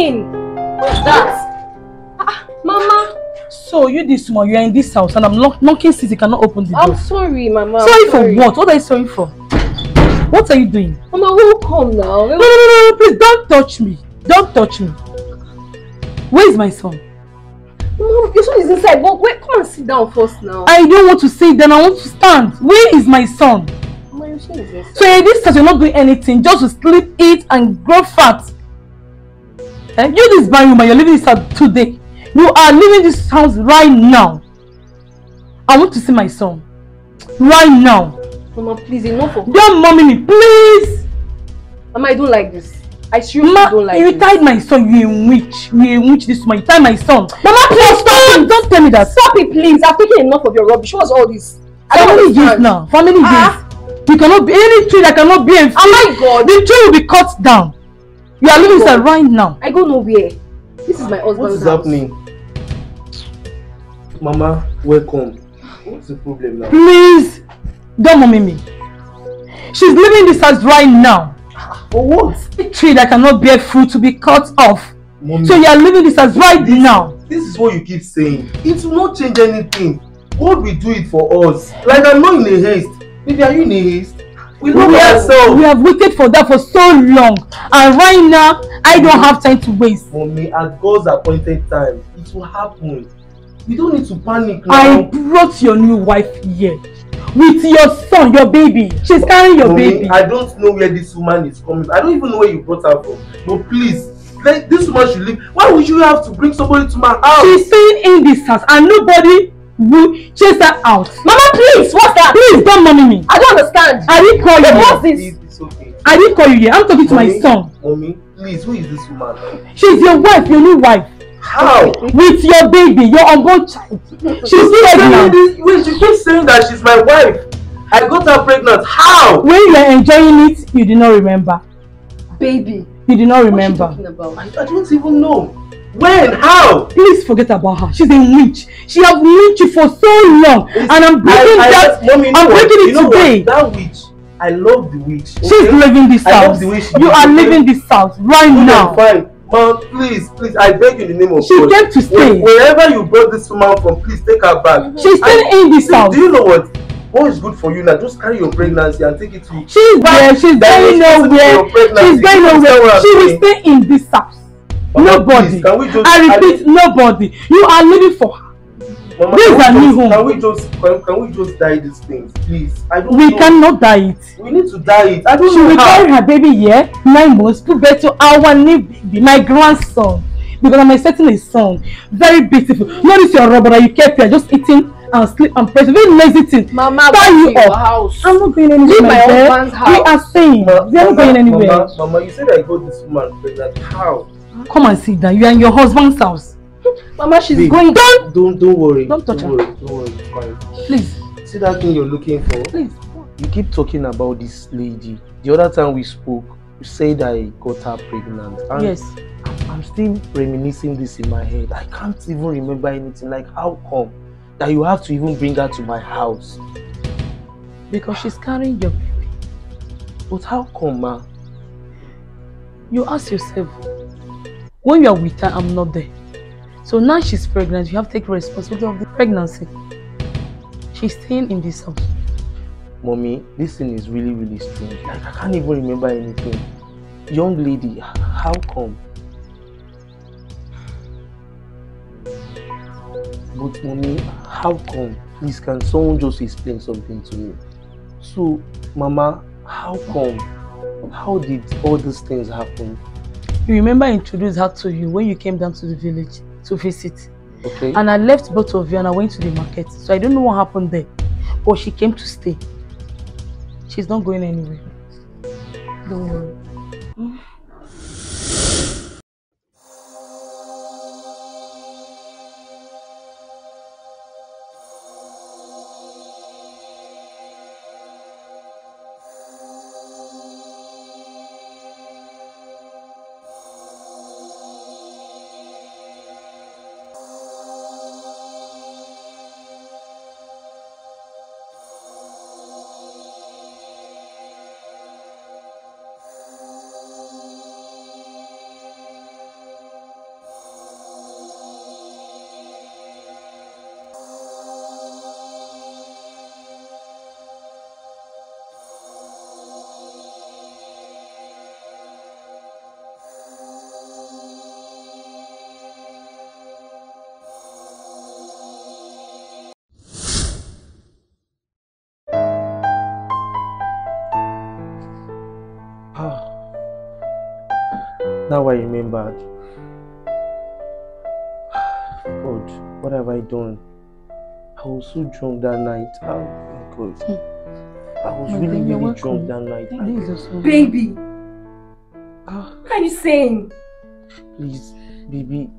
doing? What's that? Ah, Mama. So you this woman, you are in this house and I'm knocking since you cannot open the door. I'm sorry, Mama. I'm sorry, for what? What are you sorry for? What are you doing? Mama, who come now? No, no, no, no, please don't touch me. Don't touch me. Where is my son? Mom, your son is inside, but wait, come and sit down first now. I don't want to sit down, I want to stand. Where is my son? Mama, your son is inside. So in this house, you're not doing anything, just to sleep, eat, and grow fat. Eh? You this woman, you're leaving this house today. You are leaving this house right now. I want to see my son. Right now. Mama, please, enough of Don't mommy me, please. Mama, I don't like this. I seriously Ma, don't like you this. tied my son, you a witch. You witch this woman. You tied my son. Mama, please stop it. Don't tell me that. Stop it, please. I've taken enough of your rubbish. What's all this? I don't Family years now. Family Ah. years. You cannot be any tree that cannot be a Oh my God. The tree will be cut down. You are leaving this God. right now. I go nowhere. This is my husband's What is house. happening? Mama, welcome. What's the problem now? Please, don't mommy me. She's leaving this house right now. For what? A tree that cannot bear fruit to be cut off. Mommy, So you are leaving this house right this, now. This is what you keep saying. It will not change anything. God will do it for us. Like I'm not in a haste. Maybe are you in a haste? We We have, ourselves. we have waited for that for so long. And right now, I don't have time to waste. Mommy, at God's appointed time, it will happen. You don't need to panic I now. brought your new wife here. With your son, your baby. She's carrying your Mommy, baby. I don't know where this woman is coming. I don't even know where you brought her from. But please, let this woman should leave. Why would you have to bring somebody to my house? She's staying in this house and nobody will chase her out. Mama, please, what's that? Please don't mommy me. I don't understand. I didn't call you Wait, what's this? Please, it's okay. I didn't call you here. I'm talking to my son. Mommy, please, who is this woman? She's your wife, your new wife. How? With your baby, your unborn child. She's Saying pregnant. this- Wait, she keeps saying that she's my wife. I got her pregnant. How? When you are enjoying it, you did not remember. Baby. You did not What remember. are you talking about? I, I don't even know. When? How? Please forget about her. She's a witch. She has witched you for so long. It's- and I'm breaking I, I, that. Mommy, I'm breaking it you know today. What? That witch. I love the witch. She's okay? leaving this I love house. the she You are leaving this house right Okay, now. Fine. Mom, please, please, I beg you in the name of She God. came to stay. Wherever you brought this woman from, please take her back. She's staying in this house. do you know what? What is good for you now? Just carry your pregnancy and take it to She's there. She's going nowhere. She's going nowhere. She will stay in this house. Mama, Nobody. please, can we just- I repeat, nobody. You are living for her. Mama, This can is we her new just- home. Can we just can, can we just die these things, please? I don't We know. cannot die it. We need to die it. I don't She know will how. carry her baby here, nine months, put birth to our new baby, my grandson. Because I'm expecting a son. Very beautiful. Not this your rubber that you kept here, just eating and sleep and press. Very lazy thing. Mama, Tie back you to your up. house. I'm not going anywhere. Leave my husband's We house. are staying. Ma- We are not going anywhere. Mama, Mama, you said I got this woman pregnant. How? Come and sit down. You are in your husband's house. Mama, she's Babe, going. Don't, Don't don't worry. Don't touch her. worry. Don't worry. Please, See that thing you're looking for? please. You keep talking about this lady. The other time we spoke, you said I got her pregnant. And Yes. I'm still reminiscing this in my head. I can't even remember anything. Like, how come that you have to even bring her to my house? Because she's carrying your baby. But how come, ma? You ask yourself, when you are with her, I'm not there. So now she's pregnant, you have to take responsibility of the pregnancy. She's staying in this house. Mommy, this thing is really, really strange. Like, I can't even remember anything. Young lady, how come? But, mommy, how come? Please, can someone just explain something to me? So, mama, how come? How did all these things happen? You remember I introduced her to you when you came down to the village to visit. Okay? And I left both of you and I went to the market. So I don't know what happened there. But she came to stay. She's not going anywhere. Don't worry. Now I remembered. God, what have I done? I was so drunk that night. Oh my God. I was My really, dear, you're really drunk that night. This Baby, Ah, what are you saying? please, baby,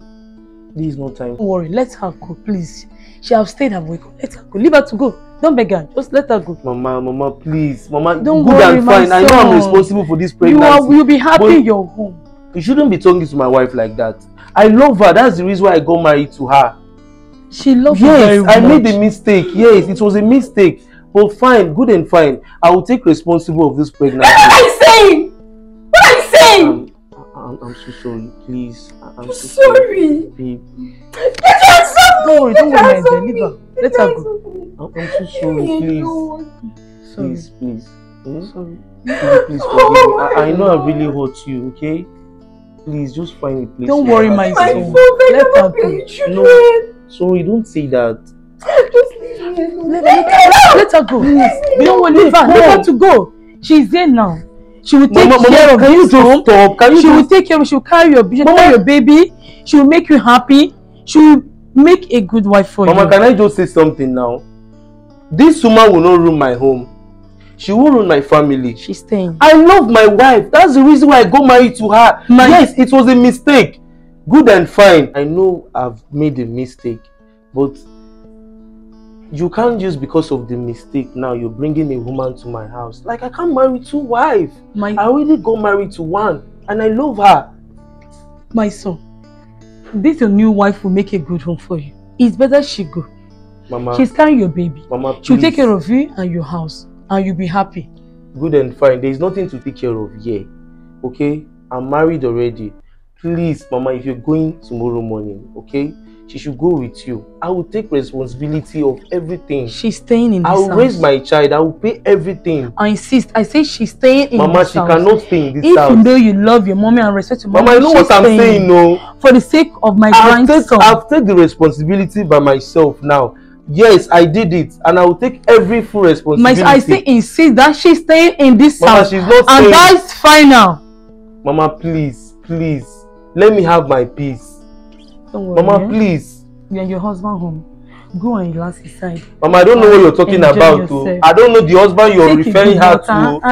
this is not time. Don't worry, let her go, please. She have stayed awake. Let her go. Leave her to go. Don't beg her. Just let her go. Mama, mama, please. Mama, Don't good worry, and my fine. I know I'm son. responsible for this You pregnancy. are. You'll be happy But- in your home. You shouldn't be talking to my wife like that. I love her. That's the reason why I got married to her. She loves you very Yes, much. I made a mistake. Yes, it was a mistake. But fine, good and fine. I will take responsible of this pregnancy. What are you saying? What are you saying? I'm, I'm, I'm so sorry. Please. I- I'm so sorry. sorry. Babe, Get your hands off Don't worry, don't worry, your hands my off dear. me. Leave her. Let her go. I'm, I'm so sorry. Please. Sorry. Please, please. Hmm? Sorry. Please, please forgive me. I, I know I really hurt you, okay? Please, just find a place. Don't worry, my My son. Let her cannot go. be children. No. Sorry, don't say that. Just leave me alone. Let, let, her, let her go. Don't worry, leave her. Leave her to go. She's there now. She will take Mama, care Mama, of can you this just home. stop? Can you She will take care of. She will carry your. She will carry your baby. She will make you happy. She will make a good wife for Mama, you. Mama, can I just say something now? This woman will not ruin my home. She will ruin my family. She's staying. I love my wife. That's the reason why I got married to her. My- yes, it was a mistake. Good and fine. I know I've made a mistake, but you can't just because of the mistake now you're bringing a woman to my house. Like I can't marry two wives. My I already got married to one, and I love her. my son. This your new wife will make a good home for you. It's better she go. Mama, She's carrying your baby. Mama, please. She'll take care of you and your house, and you'll be happy. good and fine. There is nothing to take care of here. Okay? I'm married already. Please, Mama, if you're going tomorrow morning, okay? She should go with you. I will take responsibility of everything. She's staying in this I will house. raise my child. I will pay everything. I insist. I say she's staying in Mama, this she cannot stay in this If house. you know you love your mommy and respect your mommy, Mama, I know what I'm saying, no. For the sake of my take, grandson. I've take the responsibility by myself now. Yes, I did it, and I will take every full My, responsibility. I still insist that she's staying in this Mama, house. she's not And staying. that's final. Mama, please, please, let me have my peace. Don't worry. Mama, eh? please. You and your husband home. Go and relax inside. Mama, I don't know what you're talking Enjoy about. yourself. Oh. I don't know the husband you're Take referring her to. oh.